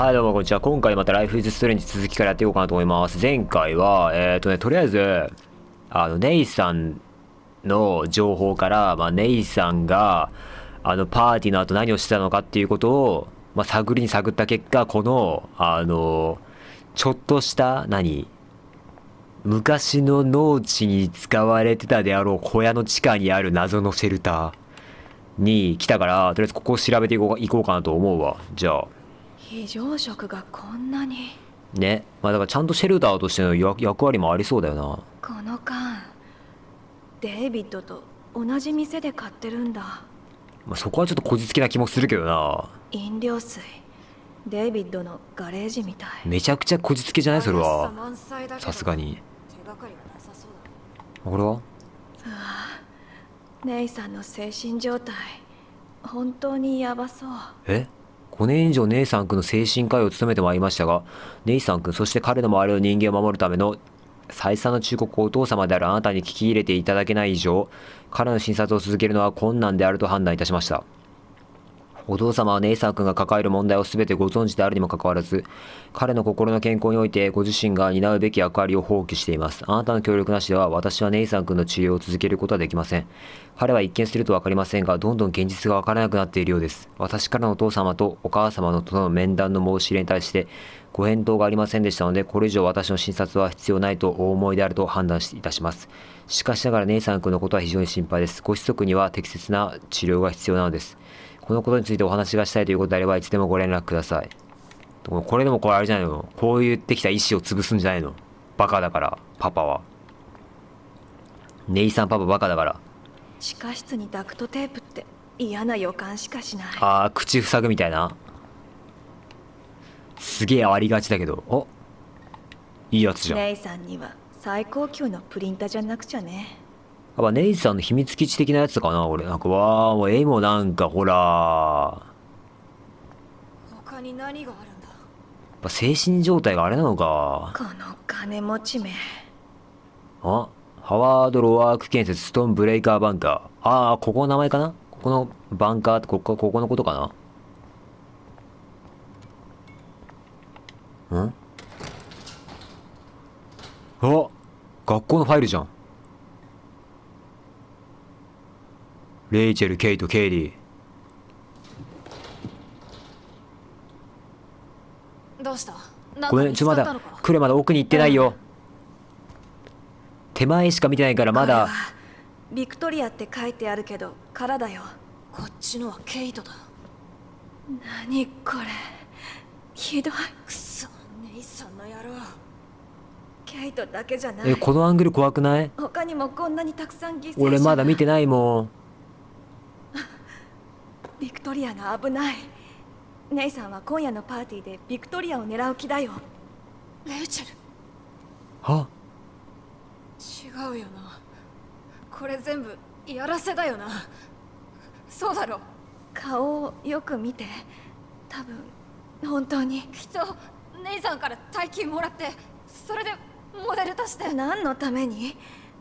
はい、どうもこんにちは。今回またライフイズストレンジ続きからやっていこうかなと思います。前回は、えっ、とね、とりあえず、あの、ネイさんの情報から、まあ、ネイさんが、あの、パーティーの後何をしてたのかっていうことを、まあ、探りに探った結果、この、あの、ちょっとした、何昔の農地に使われてたであろう小屋の地下にある謎のシェルターに来たから、とりあえずここを調べていこういこうかなと思うわ。じゃあ。非常食がこんなに。ね。まあだからちゃんとシェルターとしての役役割もありそうだよな。この缶デイビッドと同じ店で買ってるんだ。まあそこはちょっとこじつけな気もするけどな。飲料水。デイビッドのガレージみたい。めちゃくちゃこじつけじゃない？それは。ささすがに。手がかりはなさそうだ。これは？うわ。ネイさんの精神状態本当にヤバそう。え？?5 年以上ネイさん君の精神科医を務めてまいりましたが、ネイさん君、そして彼の周りの人間を守るための再三の忠告をお父様であるあなたに聞き入れていただけない以上、彼の診察を続けるのは困難であると判断いたしました。お父様はネイサー君が抱える問題を全てご存知であるにもかかわらず、彼の心の健康においてご自身が担うべき役割を放棄しています。あなたの協力なしでは私はネイサー君の治療を続けることはできません。彼は一見するとわかりませんが、どんどん現実がわからなくなっているようです。私からのお父様とお母様のとの面談の申し入れに対して、ご返答がありませんでしたので、これ以上私の診察は必要ないとお思いであると判断いたします。しかしながらネイサン君のことは非常に心配です。ご子息には適切な治療が必要なのです。このことについてお話がしたいということであれば、いつでもご連絡ください。これでもこれあれじゃないのこう言ってきた意思を潰すんじゃないのバカだから、パパは。ネイさんパパバカだから。地下室にダクトテープって嫌な予感しかしないあー、口塞ぐみたいな。すげえありがちだけど。おいいやつじゃん。ネイさんには最高級のプリンターじゃなくちゃねやっぱネイさんの秘密基地的なやつかな俺。なんかわー、もう絵もなんかほらや他に何があるんだ？っぱ精神状態があれなのか。この金持ちめあハワード・ロワーク建設ストーンブレイカーバンカー。ああ、ここの名前かな？ここのバンカーってここ、ここのことかな？ん？あ学校のファイルじゃん。レイチェル、ケイト、ケイリー。どうした？ごめん、ちょ、ったの、か？クレまだ奥に行ってないよ。手前しか見てないからまだ。これ。はビクトリアって書いてあるけど空だよ。こっちのはケイトだ。何これ？ひどい。くそネイさんの野郎。ケイトだけじゃない。え、このアングル怖くない？他にもこんなにたくさん犠牲者俺まだ見てないもん。ビクトリアが危ない。ネイさんは今夜のパーティーでビクトリアを狙う気だよ。レイチェル。は？違うよな。これ全部やらせだよな。そうだろ。顔をよく見て。多分本当に。きっとネイさんから大金もらってそれでモデルとして。何のために？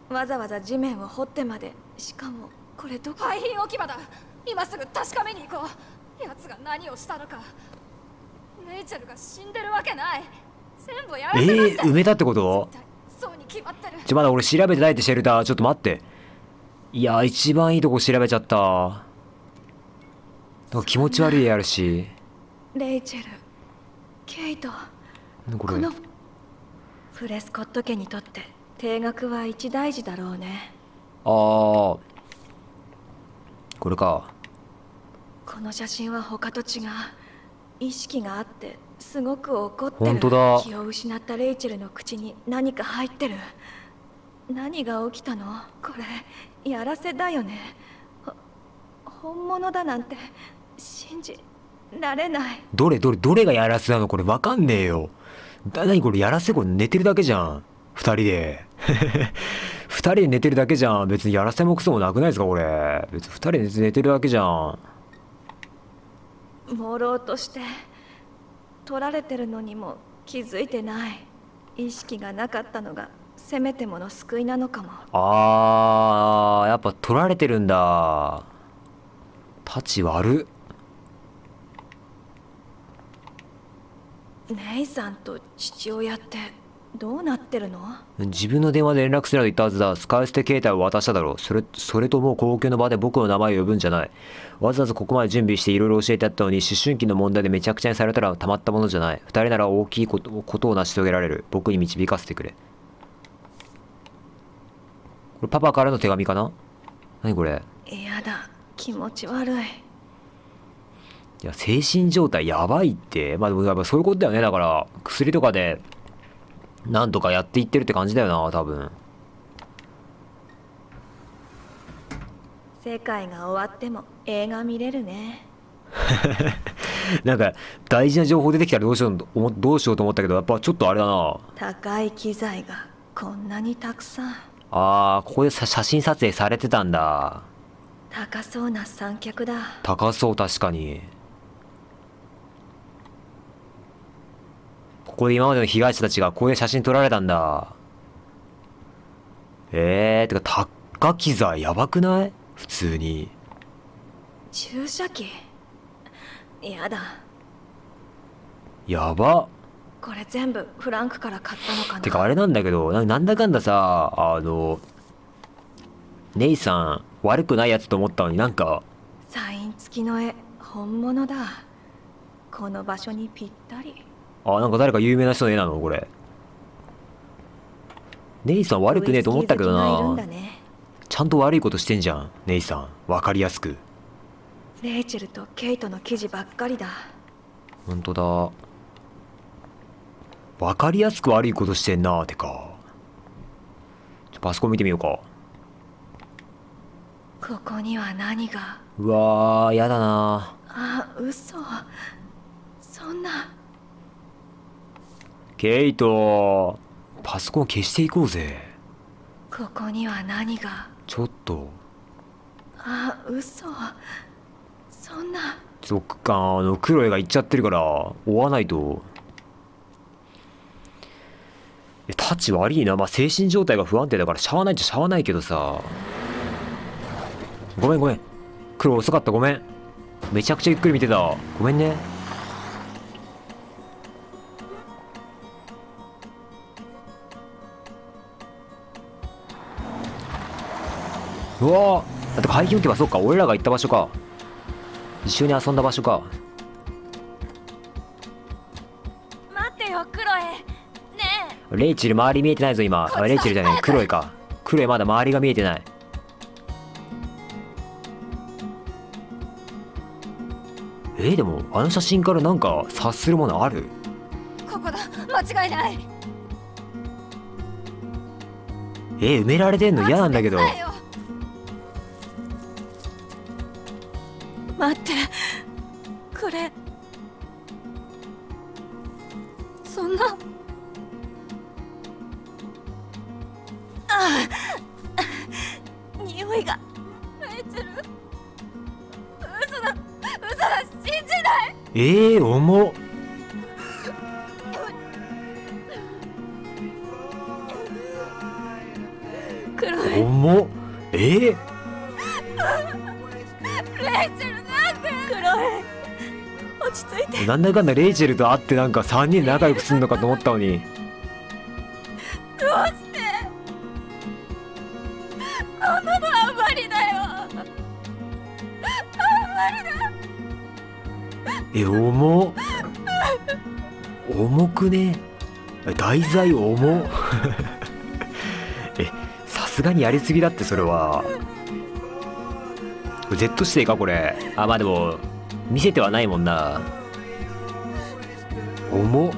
わざわざ地面を掘ってまで。しかもこれどこ？廃品置き場だ今すぐ確かめに行こう奴が何をしたのかレイチェルが死んでるわけない全部やらえせだって、ー、埋めたってこと？そうに決まってるちょ、まだ俺調べてないってシェルター。ちょっと待って。いや、一番いいとこ調べちゃった。なんか気持ち悪いやるし。レイチェルケイトこれ？この。プレスコット家にとって定額は一大事だろうねあー。これか。この写真は他と違う意識があってすごく怒ってる本当だ気を失ったレイチェルの口に何か入ってる何が起きたの？これやらせだよねほ本物だなんて信じられないどれどれどれがやらせなのこれわかんねえよ。だ、なにこれやらせこれ寝てるだけじゃん。二人で。二人で寝てるだけじゃん。別にやらせもクソもなくないですかこれ。別に二人で寝てるだけじゃん。朦朧として取られてるのにも気づいてない意識がなかったのがせめてもの救いなのかもあー、やっぱ取られてるんだ。タチ悪っ。姉さんと父親ってどうなってるの？自分の電話で連絡するなと言ったはずだ。使い捨て携帯を渡しただろう。それ、それともう公共の場で僕の名前を呼ぶんじゃない。わざわざここまで準備していろいろ教えてやったのに、思春期の問題でめちゃくちゃにされたらたまったものじゃない。二人なら大きいことことを成し遂げられる。僕に導かせてくれ。これパパからの手紙かな？何これ？やだ気持ち悪いいや、精神状態やばいって。まあでもやっぱそういうことだよね。だから、薬とかで、なんとかやっていってるって感じだよな、多分。世界が終わっても映画見れるね なんか、大事な情報出てきたらどうしようと思どうしようと思ったけど、やっぱちょっとあれだな。高い機材がこんなにたくさんあー、ここでさ写真撮影されてたんだ。高そうな三脚だ高そう、確かに。ここで今までの被害者たちがこういう写真撮られたんだ。えー、てか、高機材やばくない？普通に。注射器？やだ。やば。これ全部フランクから買ったのかな？てかあれなんだけど、ななんだかんださ、あの、ネイさん、悪くないやつと思ったのになんか、サイン付きの絵本物だ。この場所にぴったりあ、なんか誰か有名な人の絵なの？これ。ネイさん悪くねえと思ったけどなちゃんと悪いことしてんじゃん、ネイさん。わかりやすく。レイチェルとケイトの記事ばっかりだほんとだ。わかりやすく悪いことしてんなてか。ちょパソコン見てみようか。ここには何が？うわー、やだなあ嘘そんなケイト、パソコン消していこうぜ。ここには何が？ちょっと。あ嘘そんなそっか、あの、クロエが行っちゃってるから、追わないと。え、タチ悪いな。まあ、精神状態が不安定だから、しゃあないっちゃしゃあないけどさ。ごめんごめん。クロ遅かった、ごめん。めちゃくちゃゆっくり見てた。ごめんね。うわーだって排気音機はそっか、俺らが行った場所か。一緒に遊んだ場所か。待ってよクロエねレイチェル周り見えてないぞ今。あレイチェルじゃない、クロエか。クロエまだ周りが見えてない。えーでも、あの写真からなんか察するものある？えここだ間違いないえー埋められてんの嫌なんだけど。待って。これ。なんだかんだレイチェルと会ってなんか3人で仲良くすんのかと思ったのに。どうして？こんなのあんまりだよあんまりだえ、重っ。重くね題材重っ。え、さすがにやりすぎだってそれは。これ Z 指定かこれ。あ、まあでも、見せてはないもんな。重っ。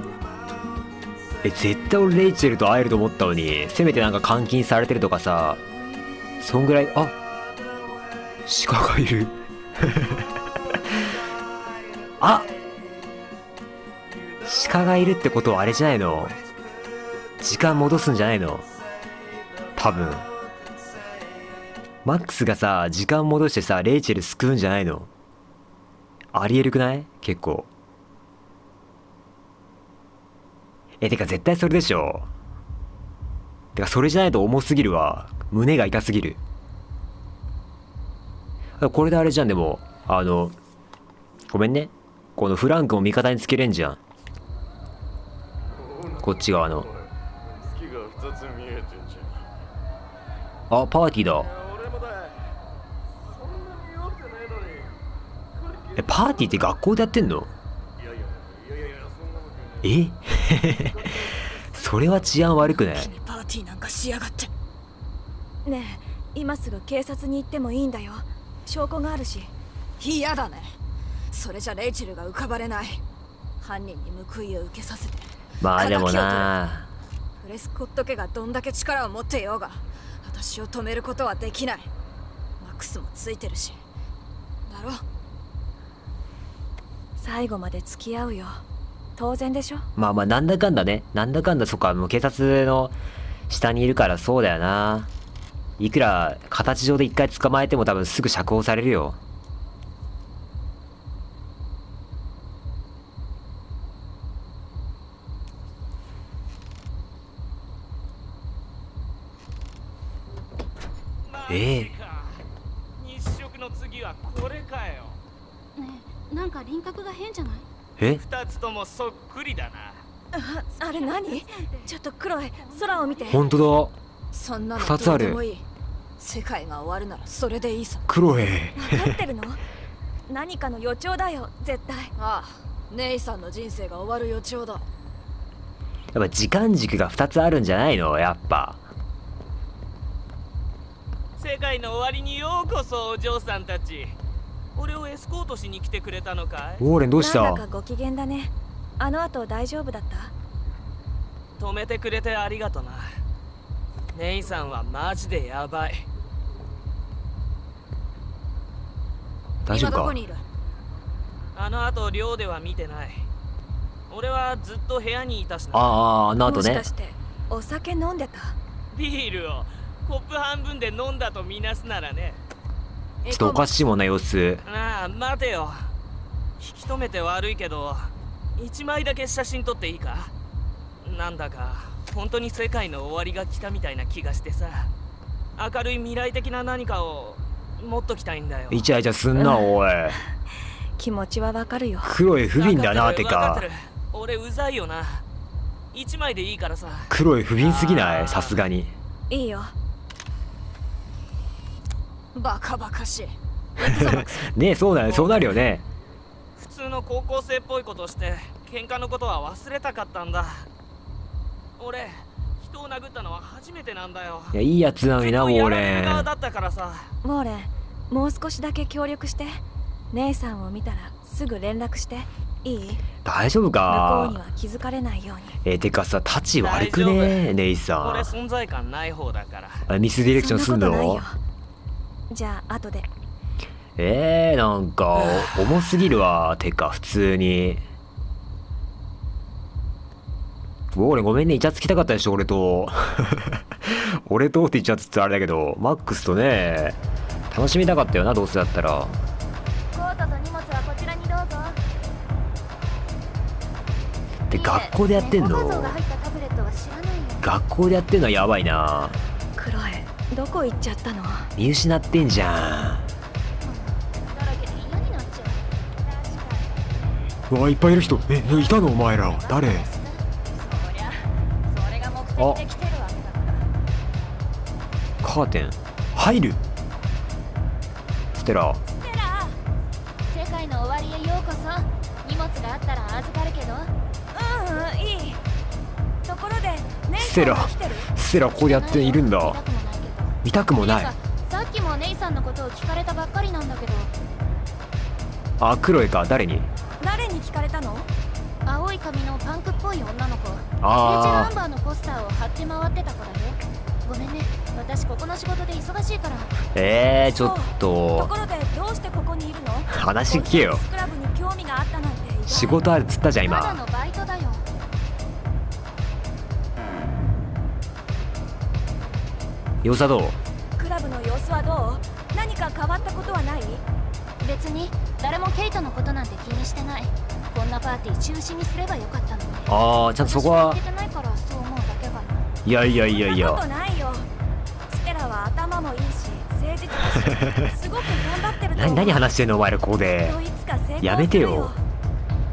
え、絶対俺レイチェルと会えると思ったのに、せめてなんか監禁されてるとかさ、そんぐらい、あ鹿がいる。あ鹿がいるってことはあれじゃないの？時間戻すんじゃないの？多分。マックスがさ、時間戻してさ、レイチェル救うんじゃないの？ありえるくない？結構。え、てか絶対それでしょ。てかそれじゃないと重すぎるわ。胸が痛すぎる。これであれじゃん、でも、あの、ごめんね。このフランクも味方につけれんじゃん。こっち側のあパーティーだえパーティーって学校でやってんの？え？それは治安悪くない気にパーティーなんかしやがって。ねえ今すぐ警察に行ってもいいんだよ。証拠があるし。嫌だね。それじゃレイチェルが浮かばれない。犯人に報いを受けさせて。まあでもな。プレスコット家がどんだけ力を持っていようが私を止めることはできない。マックスもついてるし。だろ。最後まで付き合うよ当然でしょ。まあまあなんだかんだね。なんだかんだそっかもう警察の下にいるからそうだよな。いくら形上で一回捕まえても多分すぐ釈放されるよ。ええ。日食の次はこれかよ。ねえなんか輪郭が変じゃない？え？二つともそっくりだな。ああれ何？ちょっとクロエ空を見て。本当だ。そんなの二つある。世界が終わるならそれでいいさ。クロエ分かってるの？何かの予兆だよ絶対。ああネイさんの人生が終わる予兆だ。やっぱ時間軸が2つあるんじゃないの？やっぱ。世界の終わりにようこそお嬢さんたち俺をエスコートしに来てくれたのかい？ウォーレンどうした？なんだかご機嫌だね。あの後大丈夫だった？止めてくれてありがとな。ネイさんはマジでヤバい。大丈夫か？今どこにいる？あの後寮では見てない。俺はずっと部屋にいたしな。あああの後ね。もしかしてお酒飲んでた？ビールをコップ半分で飲んだとみなすならねちょっとおかしいもんな様子。ああ待てよ。引き止めて悪いけど一枚だけ写真撮っていいか？なんだか本当に世界の終わりが来たみたいな気がしてさ。明るい未来的な何かを持っときたいんだよ。イチャイチャすんな おい。気持ちはわかるよ。クロエ不憫だなてわかってるわかっかてる。俺うざいよな。一枚でいいからさ。クロエ不憫すぎない？さすがに。いいよバカバカしい。ねえそうなるそうなるよね。普通の高校生っぽいことして喧嘩のことは忘れたかったんだ。俺人を殴ったのは初めてなんだよ。いやいいやつなのになウォーずっとやられレンる側だったからさ。ウォーレンもう少しだけ協力して。姉さんを見たらすぐ連絡して。いい？大丈夫向こうにかは気づかれないように。えてかさタチ悪くねネイさ俺ん存在感ない方だから。あミスディレクションすんの？じゃあ後で。えー、なんか 重すぎるわ。てか普通に。ウォーレンごめんね。イチャつきたかったでしょ俺と。俺とって言っちゃってあれだけどマックスとね楽しみたかったよなどうせだったら。コートと荷物はこちらにどうぞ。で学校でやってんの。学校でやってんのはやばいなどこ行っちゃったの？見失ってんじゃん。うわいっぱいいる人。えいたの？お前ら。誰？そりゃそれが目的で来てるわけだから。カーテン。入る？ステラステラ世界の終わりへようこそ。荷物があったら預かるけど。うんうんいい。ところで姉ステラステラここでやっているんだ見たくもない。さっきもネイさんのことを聞かれたばっかりなんだけど。あクロエか誰に？誰に聞かれたの？青い髪のパンクっぽい女の子。あアンバーのポスターを貼って回ってた子だよごめんね。私ここの仕事で忙しいから。ーえー、ちょっと。ところでどうしてここにいるの？話聞けよ。ボヒアンスクラブに興味があったなんて。意外仕事あるっつったじゃん今様子はどう？クラブの様子はどう？何か変わったことはない？別に誰もケイトのことなんて気にしてない。こんなパーティー中止にすればよかったのに。ああちゃんとそこはいやいやいやいそんなことやないよ。ステラは頭もいいし誠実だしすごく頑張ってると思う。何何話してんのお前らここで。やめてよ。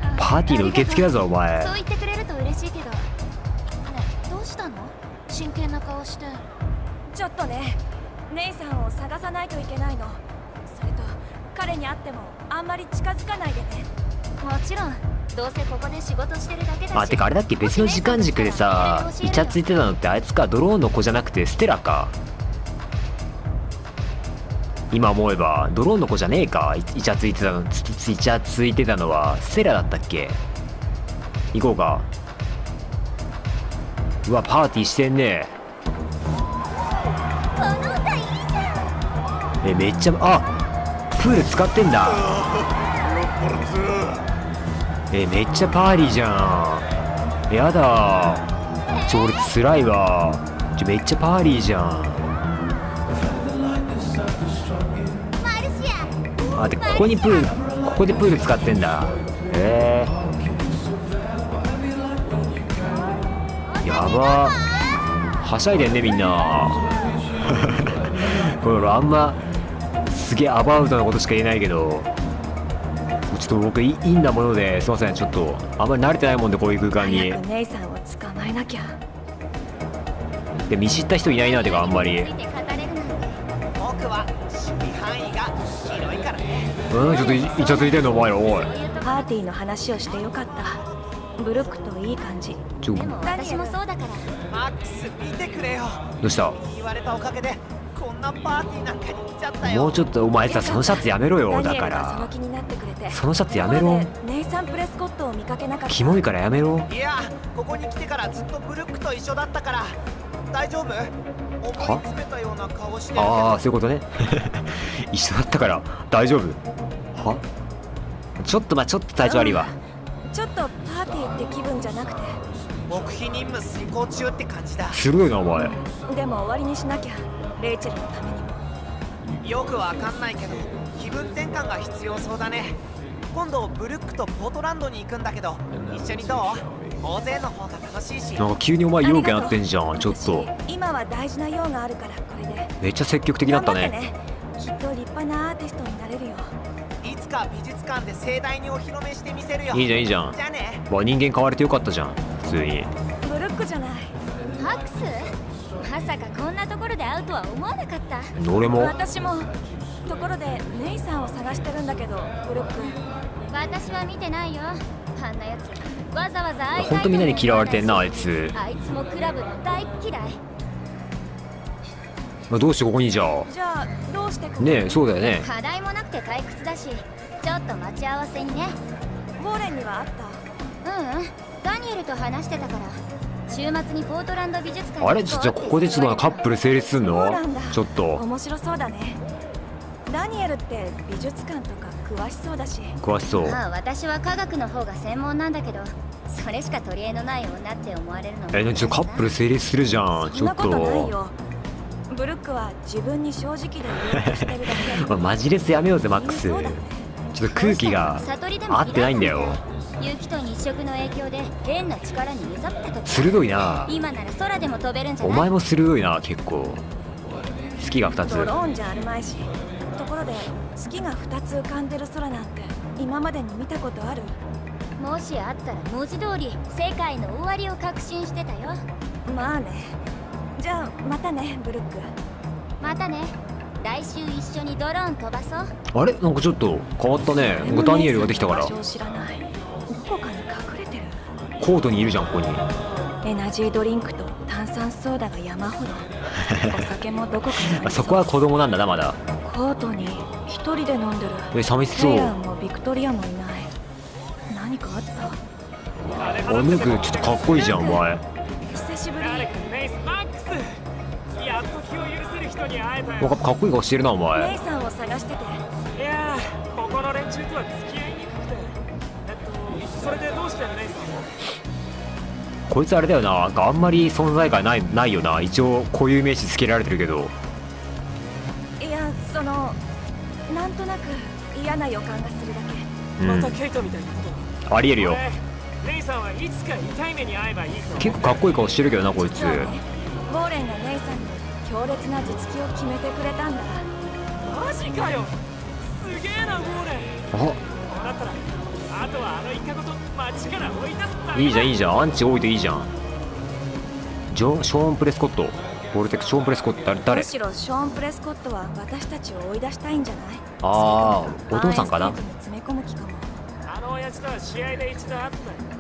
あパーティーの受付だぞお前。そう言ってくれると嬉しいけど。真剣な顔してちょっとね。姉さんを探さないといけないの。それと彼に会ってもあんまり近づかないでね。もちろん。どうせここで仕事してるだけだし。あてかあれだっけ？別の時間軸でさイチャついてたのってあいつか？ドローンの子じゃなくてステラか？今思えばドローンの子じゃねえか？イイチャついてたのつつイチャついてたのはステラだったっけ？行こうか。うわパーティーしてんね。ええめっちゃあプール使ってんだ。えめっちゃパーリーじゃん。やだ。ちょ俺つらいわ。ちょめっちゃパーリーじゃん。あでここにプールここでプール使ってんだ。へえ。やば。はしゃいでんねみんな。これあんますげえアバウトなことしか言えないけどちょっと僕いいんなものですいませんちょっとあんまり慣れてないもんでこういう空間に。姉さんを捕まえなきゃ。で見知った人いないなてかあんまり。僕は守備範囲が広いからね。うんちょっといイチャついてんのお前らおい。パーティーの話をしてよかった。ブルックといい感じ。ちょでも私もそうだから。マックス見てくれよ。どうした？言われたおかげで。こんなパーティーなんかに来ちゃったよ。もうちょっとお前さそのシャツやめろよだから。そのシャツやめろ。ネイサン・プレスコットを見かけなかった。キモいからやめろ。いやここに来てからずっとブルックと一緒だったから。大丈夫？思い詰めたような顔してるけど。ああそういうことね。一緒だったから。大丈夫？は？ちょっとまあちょっと体調悪いわ。ちょっとパーティーって気分じゃなくて。極秘任務遂行中って感じだ。鋭いなお前。でも終わりにしなきゃレイチェルのためにも。よくわかんないけど気分転換が必要そうだね。今度ブルックとポートランドに行くんだけど一緒にどう？大勢の方が楽しいし。なんか急にお前陽気になってんじゃんちょっと。私今は大事な用があるからこれで。めっちゃ積極的だったね。ね。きっと立派なアーティストになれるよ。いつか美術館で盛大にお披露目してみせるよ。いいじゃんいいじゃん。じゃあね。わ人間変われてよかったじゃん普通に会うとは思わなかった。俺も？私もところでネイさんを探してるんだけどブルック私は見てないよ。あんなやつわざわざ会いたいともほんとみんなに嫌われてんなあいつ。あいつもクラブの大っ嫌い。まあどうしてここにじゃあ？じゃあどうしてくねえそうだよね。課題もなくて退屈だしちょっと待ち合わせにね。ウォーレンにはあった？ううん。ダニエルと話してたから週末にポートランド美術館あれじゃあここでちょっとカップル成立すんの？ちょっと。面白そうだね。ダニエルって美術館とか詳しそうだし。詳しそう。まあ私は科学の方が専門なんだけどそれしか取り柄のない女って思われるのもえちょカップル成立するじゃんちょっと。ないとよ。ブルックは自分に正直で言おうとしてるだけ まあマジレスやめようぜマックス。ちょっと空気が合ってないんだよ雪と日食の影響で変な力に目覚めた時。鋭いな。今なら空でも飛べるんじゃない？お前も鋭いな結構。月が2つ。ドローンじゃあるまいし。ところで月が2つ浮かんでる空なんて今までに見たことある？もしあったら文字通り世界の終わりを確信してたよ。まあね。じゃあまたねブルック。またね。来週一緒にドローン飛ばそう。あれ？なんかちょっと変わったね。なんかダニエルができたからこかに隠れてる。コートにいるじゃんここに。エナジードリンクと炭酸ソーダが山ほど。お酒もどこかにあそこは子供なんだなまだ。コートに一人で飲んでる。え寂しそう。もビクトリアもいない。何かあった？おぬくちょっとかっこいいじゃんお前。久しぶり。誰かネイスマックスやっと気を許せる人に会えたよ。かかっこいい顔してるなおネイ前さんを探してて。いやーここの連中とは付きそれでどうしてネイさんをこいつあれだよななんかあんまり存在感ないないよな。一応固有名詞つけられてるけど。いやそのなんとなく嫌な予感がするだけ。うん。またケイトみたいなことありえるよ。俺ネイさんはいつか痛い目に遭えばいい結構かっこいい顔してるけどなこいつ。ね。ウォーレンがネイさんに強烈な頭突きを決めてくれたんだ。マジかよ。すげえなウォーレン。あいいいじゃんいいじゃん。アンチ多いといいじゃん。ジョショーン・プレスコット。ボルテックショーン・プレスコット誰？誰むしろショーン・プレスコットは私たちを追い出したいんじゃない？あーそれともお父さんかな？あの親父とは試合で一度会ったよ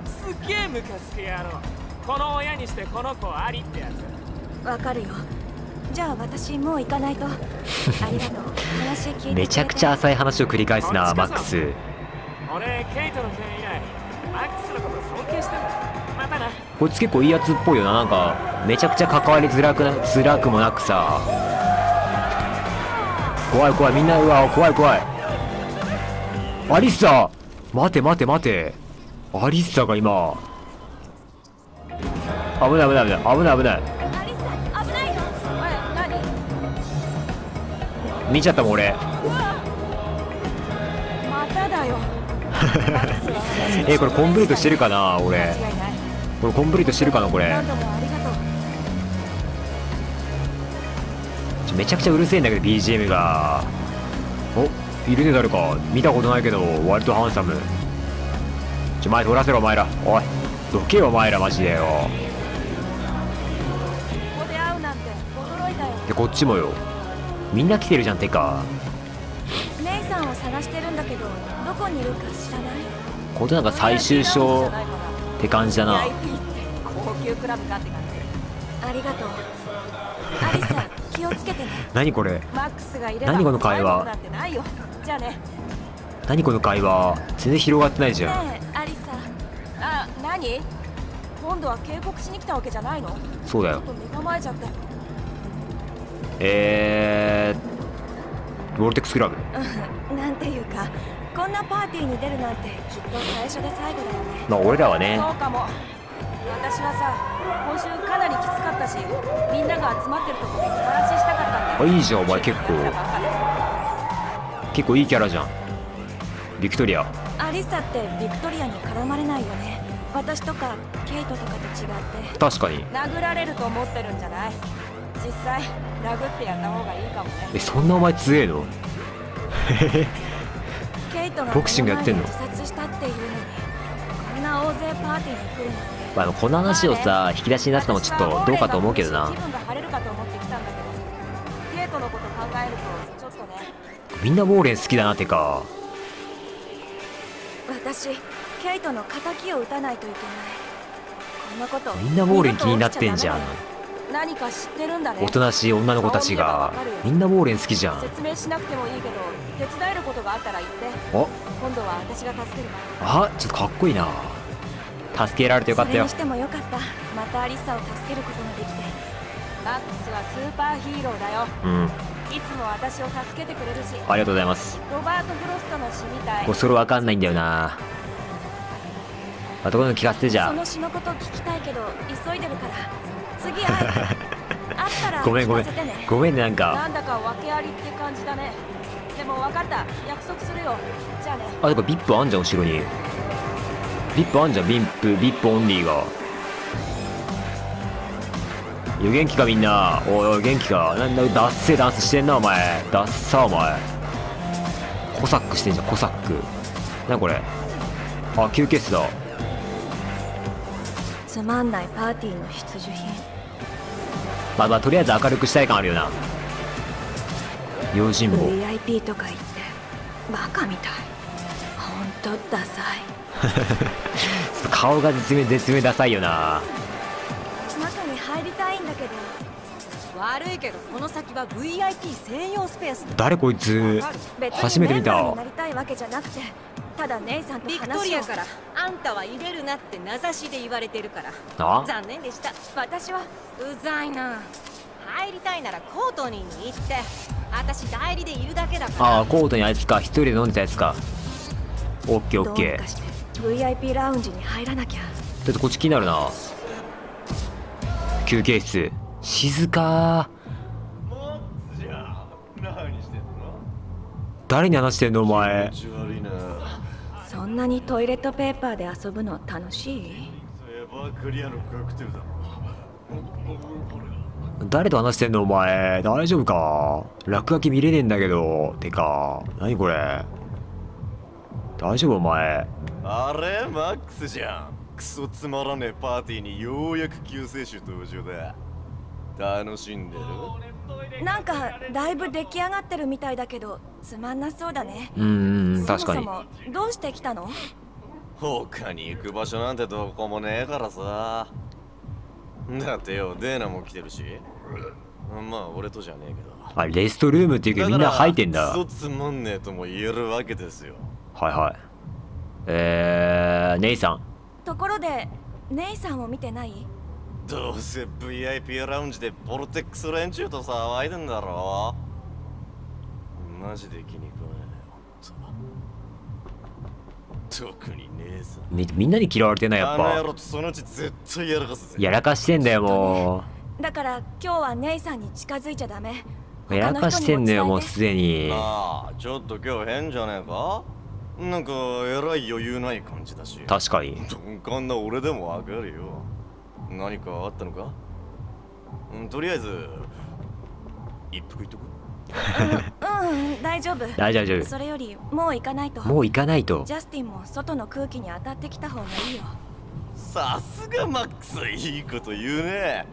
すっげえムカつく野郎。この親にしてこの子ありってやつ。わかるよ。じゃあ私もう行かないと。ありがとう。話聞いてめちゃくちゃ浅い話を繰り返すなマックス俺ケイトの件以来マックスのこと尊敬してんだ。またな。こいつ結構いいやつっぽいよななんか。めちゃくちゃ関わりづらくな辛くもなくさ。怖い怖いみんなうわ怖い怖いアリッサ！待て待て待て。アリッサが今。危ない危ない危ない。危ない危ない。見ちゃったもん俺。まただよえこれコンプリートしてるかな俺。これコンプリートしてるかなこれ。めちゃくちゃうるせえんだけど BGM が。おいるね誰か。見たことないけど割とハンサム。ちょ前取らせろお前ら。おいどけよお前らマジでよ。でこっちもよ。みんな来てるじゃんてか。姉さんを探してるんだけどどこにいるか知らない？これなんか最終章って感じだな。高級クラブかって感じ。ありがとう。アリサ気をつけてね。何これ？マックスがいれば何この会話？じゃあね。何この会話？全然広がってないじゃん。ねえアリサ。あ何？今度は警告しに来たわけじゃないの？そうだよ。ちょっと身構えちゃったよえー、ボルテックスクラブ。うんなんていうか。こんなパーティーに出るなんてきっと最初で最後だよね。まあ俺らはね。そうかも。私はさ今週かなりきつかったしみんなが集まってるとこで気晴らししたかったんだよ。あいいじゃんお前結構結構いいキャラじゃん。ビクトリア。アリサってビクトリアに絡まれないよね。私とかケイトとかと違って。確かに。殴られると思ってるんじゃない？実際殴ってやった方がいいかもね。えそんなお前強えの？ボクシングやってんの？こ前で自殺したっていうのにこんな大勢パーティーに来るなんて。まあ、でもこの話をさ引き出しになったのもちょっとどうかと思うけどな気分が晴れるかと思ってきたんだけどケイトのこと考えるとちょっとね。みんなウォーレン好きだなてか。私ケイトの敵を撃たないといけない。こんなことみんなウォーレン気になってんじゃん何か知ってるんだね。おとなしい女の子たちがみんなウォーレン好きじゃん。説明しなくてもいいけど手伝えることがあったら言って。お？今度は私が助けるわあちょっとかっこいいな。助けられてよかったよ。それにしてもよかった。またアリサを助けることができて。マックスはスーパーヒーローだよ。うん。いつも私を助けてくれるし。ありがとうございます。ロバート・フロストの死みたい。これそれわかんないんだよな。またこの聞かせてじゃその死のこと聞きたいけど急いでるから次会える会ったらごめんごめん。ごめんねなんなかんだか訳ありって感じだね。でも分かった。約束するよ。じゃあね。あやっぱ VIP あんじゃん後ろに。ビップあんじゃんビップ。ビップオンリーが。いや元気かみんな。おいおい元気か。なんだダッセーダンスしてんなお前。ダッサお前。コサックしてんじゃんコサック。なにこれ？あ休憩室だつまんないパーティーの必需品。まあまあとりあえず明るくしたい感あるよな。用心棒。VIP とか言ってバカみたい。ほんとダサい。顔が絶妙絶妙ダサいよな。中に入りたいんだけど。悪いけどこの先は VIP 専用スペース誰こいつ。別初めて見た。なりたいわけじゃなくてただ姉さんとビクトリアからあんたは入れるなって名指しで言われてるから。あ残念でした。私はうざいな。入りたいならコートニーに行って。私代理でいるだけだから。ああコートにあいつか一人で飲んでたやつか。オッケーオッケー。にかして VIP ラウンジに入らなきゃ。ちょっとこっち気になるな。休憩室。静か誰に話してんのお前？そんなにトイレットペーパーで遊ぶの楽しい？誰と話してんのお前。大丈夫か？落書き見れねえんだけど。てか何これ？大丈夫お前？あれマックスじゃん。クソつまらねえパーティーにようやく救世主登場だ。楽しんでる？なんかだいぶ出来上がってるみたいだけどつまんなそうだね。うんうんうん。確かにそもそもどうして来たの？他に行く場所なんてどこもねえからさ。だってよデーナも来てるし。まあ俺とじゃねえけど。あレストルームっていうけどみんな入ってんだ。クソつまんねえとも言えるわけですよ。はいはい。えー、ネイさん。ところでネイさんを見てない？どうせ VIP ラウンジでボルテックス連中と騒いでんだろ。マジで気に食わねえよ特に姉さ。んみみんなに嫌われてんなやっぱ。郎とそのうち絶対やらかすぜ。やらかしてんだよもだから今日はネイさんに近づいちゃダメ。うやらかしてんだよもうすでに。なあちょっと今日変じゃねえか。なんかえらい余裕ない感じだし。確かに。鈍感な俺でもわかるよ何かあったのか？うんとりあえず一服言っとく？うんうん大丈夫。大丈夫。それよりもう行かないと。もう行かないと。ジャスティンも外の空気に当たってきた方がいいよ。さすがマックスいいこと言うね。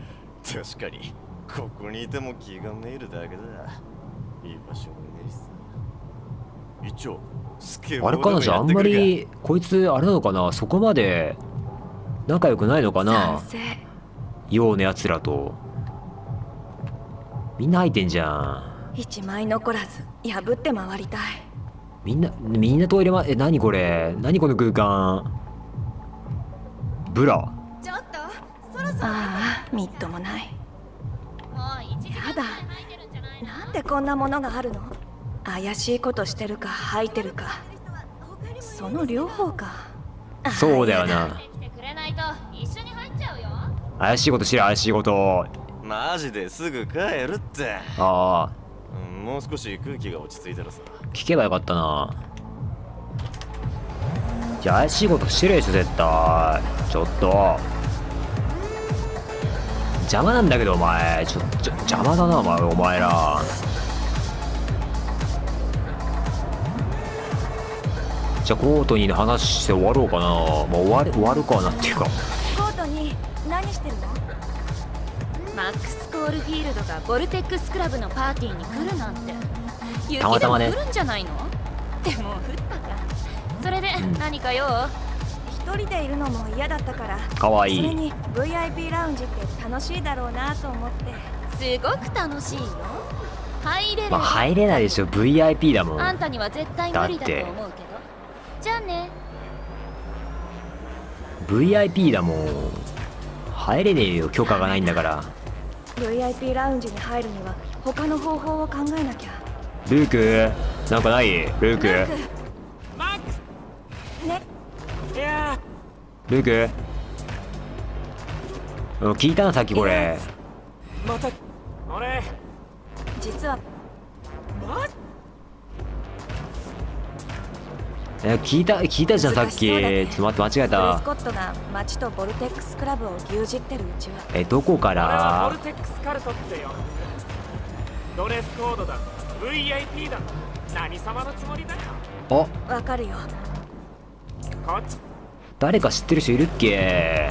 確かに。ここにいても気がめいるだけだ。いい場所もねえしさ。一応スケボーあれかなじゃああんまりこいつあれなのかな？そこまで仲良くないのかな？賛成。ようのやつらと。みんな入ってんじゃん。一枚残らず破って回りたい。みんなみんなトイレまえ何これ？何この空間？ブラ。ちょっとそろそろ。ああみっともない。もう1時間やだ。なんでこんなものがあるの？怪しいことしてるか吐いてるか。その両方か。そうだよなと一緒に入っちゃうよ。怪しいことしてる怪しいこと。マジですぐ帰るって、ああ。うんもう少し空気が落ち着いたらさ。聞けばよかったな。怪しいことしてるでしょ絶対。ちょっと。邪魔なんだけどお前。ちょちょ邪魔だなお前お前らじゃあコートニーの話して終わろうかな。もう終わる終わるかなっていうか。コートに何してるの？マックス・コールフィールドがボルテックスクラブのパーティーに来るなんて。雪たまたまね。でも降るんじゃないの？でも降ったか。それで何か用？一人でいるのも嫌だったから。かわいい。それに VIP ラウンジって楽しいだろうなと思って。すごく楽しいよ入れるまあ入れない。でしょ VIP だもんあんたには絶対無理だと思うけどじゃあね。VIP だもん。入れねえよ許可がないんだから。VIP ラウンジに入るには他の方法を考えなきゃ。ルークなんかない？ルーク。ルーマッククね。スいやルーク。うん聞いたなさっきこれ。ー。また俺実はえ聞いた聞いたじゃんさっき。ちょっと待って間違えた。スコットが町とボルテックスクラブを牛耳ってるうちはえどこか俺はボらルテックスカルトって呼んでるドレスコードだ。VIP だ。何様のつもりだよ。あ。わかるよ。こっち。誰か知ってる人いるっけ？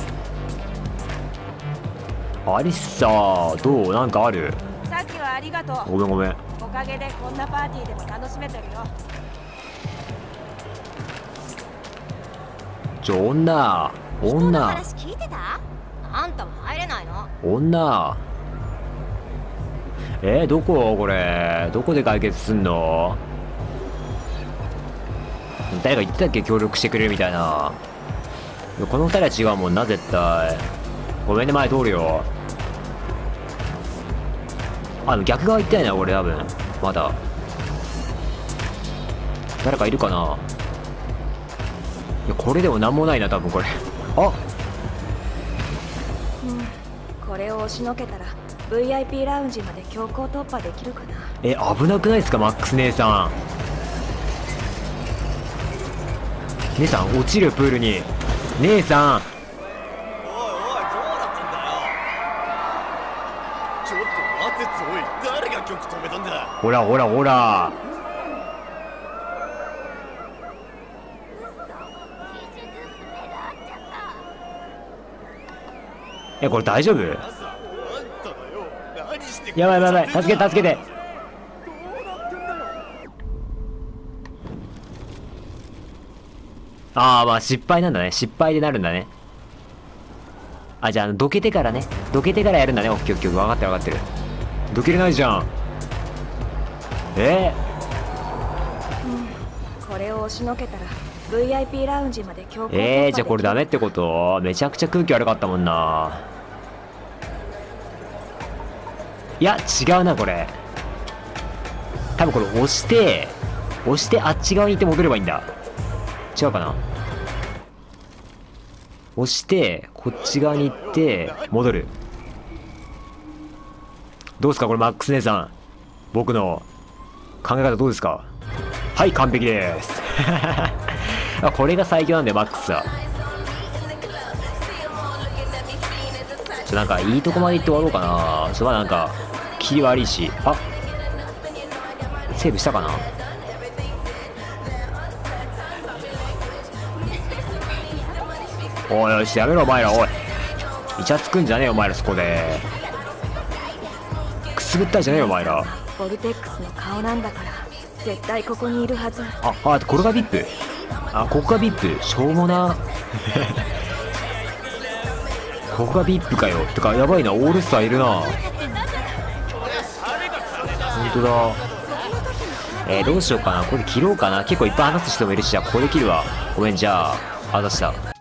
アリッサどう？なんかある？さっきはありがとう。ごめんごめん。おかげでこんなパーティーでも楽しめてるよちょ女。女。話聞いてた？あんたも入れないの？女。えー、どこ？これ。どこで解決すんの？誰か言ってたっけ？協力してくれるみたいな。この二人は違うもんな絶対。ごめんね前通るよ。あでも逆側行ってないな俺多分。まだ。誰かいるかな？いやこれでもなんもないな多分これ。あ。これを押しのけたら VIP ラウンジまで強行突破できるかな。え危なくないですかマックス姉さん。姉さん落ちるプールに。姉さん。おいおいどうなってんだよ。ちょっと待てっておい誰が曲止めたんだほらほらほらえこれ大丈夫？やばいやばい助けて助けて。ああまあ失敗なんだね。失敗でなるんだね。あじゃあどけてからね。どけてからやるんだね。オッケーオッケー分かってる分かってる。どけれないじゃん。え？これを押しのけたら VIP ラウンジまで強行、えー、じゃあこれダメってこと？めちゃくちゃ空気悪かったもんな。いや違うなこれ。多分これ押して押してあっち側に行って戻ればいいんだ。違うかな？押してこっち側に行って戻る。どうですかこれマックス姉さん。僕の考え方どうですか？はい完璧です。これが最強なんだよマックスは。ちょなんかいいとこまで行って終わろうかな。ちょっとなんか切り悪いし。あセーブしたかな。おいよしやめろお前らおい。イチャつくんじゃねえよお前らそこで。くすぐったいじゃねえよお前ら。ボルテックスの顔なんだから。絶対ここにいるはず。ああこれが VIP あここが VIP しょうもな。ここが VIP かよ。てかやばいな。オールスターいるな。本当だ。えー、どうしようかな。これ切ろうかな。結構いっぱい話す人もいるし。じゃあこれ切るわ。ごめん。じゃああ出した。